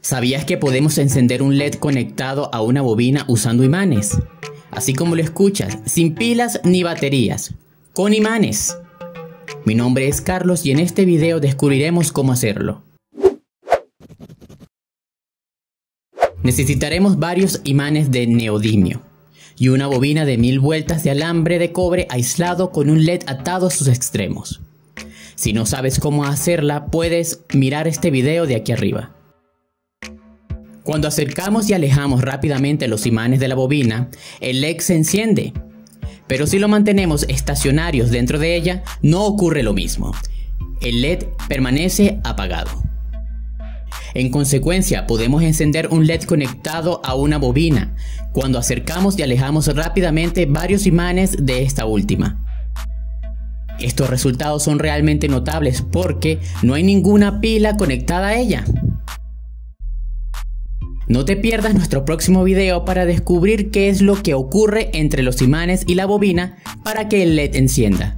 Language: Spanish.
¿Sabías que podemos encender un LED conectado a una bobina usando imanes? Así como lo escuchas, sin pilas ni baterías, con imanes. Mi nombre es Carlos y en este video descubriremos cómo hacerlo. Necesitaremos varios imanes de neodimio y una bobina de mil vueltas de alambre de cobre aislado con un LED atado a sus extremos. Si no sabes cómo hacerla, puedes mirar este video de aquí arriba. Cuando acercamos y alejamos rápidamente los imanes de la bobina, el LED se enciende. Pero si lo mantenemos estacionarios dentro de ella, no ocurre lo mismo. El LED permanece apagado. En consecuencia, podemos encender un LED conectado a una bobina cuando acercamos y alejamos rápidamente varios imanes de esta última. Estos resultados son realmente notables porque no hay ninguna pila conectada a ella. No te pierdas nuestro próximo video para descubrir qué es lo que ocurre entre los imanes y la bobina para que el LED encienda.